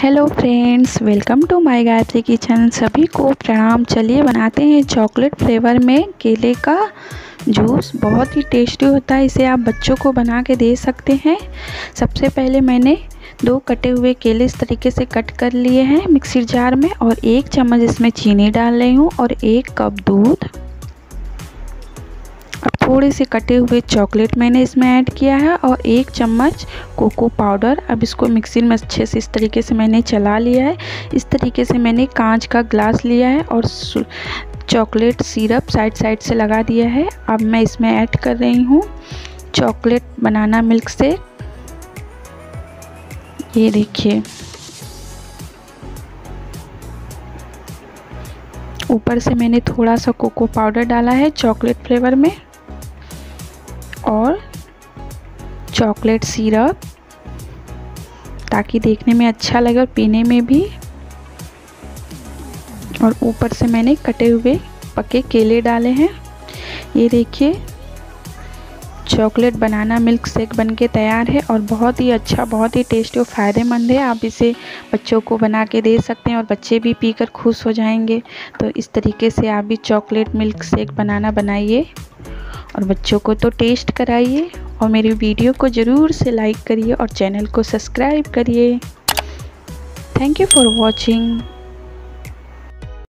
Hello friends welcome to my Gayatri kitchen सभी को प्रणाम। चलिए बनाते हैं चॉकलेट फ्लेवर में केले का जूस बहुत ही टेस्टी होता है। इसे आप बच्चों को बना के दे सकते हैं। सबसे पहले मैंने दो कटे हुए केले इस तरीके से कट कर लिए हैं मिक्सी जार में और एक चम्मच इसमें चीनी डाल रही हूँ और एक कप दूध। थोड़े से कटे हुए चॉकलेट मैंने इसमें ऐड किया है और एक चम्मच कोको पाउडर। अब इसको मिक्सी में अच्छे से इस तरीके से मैंने चला लिया है। इस तरीके से मैंने कांच का ग्लास लिया है और चॉकलेट सिरप साइड साइड से लगा दिया है। अब मैं इसमें ऐड कर रही हूँ चॉकलेट बनाना मिल्क से ये देखिए। ऊपर से मैंने थोड़ा सा कोको पाउडर डाला है चॉकलेट फ्लेवर में। और चॉकलेट सिरप, ताकि देखने में अच्छा लगे और पीने में भी। और ऊपर से मैंने कटे हुए पके केले डाले हैं। ये देखिए, चॉकलेट बनाना मिल्क शेक बन के तैयार है और बहुत ही अच्छा बहुत ही टेस्टी और फ़ायदेमंद है। आप इसे बच्चों को बना के दे सकते हैं और बच्चे भी पीकर खुश हो जाएँगे। तो इस तरीके से आप भी चॉकलेट मिल्क शेक बनाना बनाइए। और बच्चों को तो टेस्ट कराइए और मेरी वीडियो को ज़रूर से लाइक करिए और चैनल को सब्सक्राइब करिए। Thank you for watching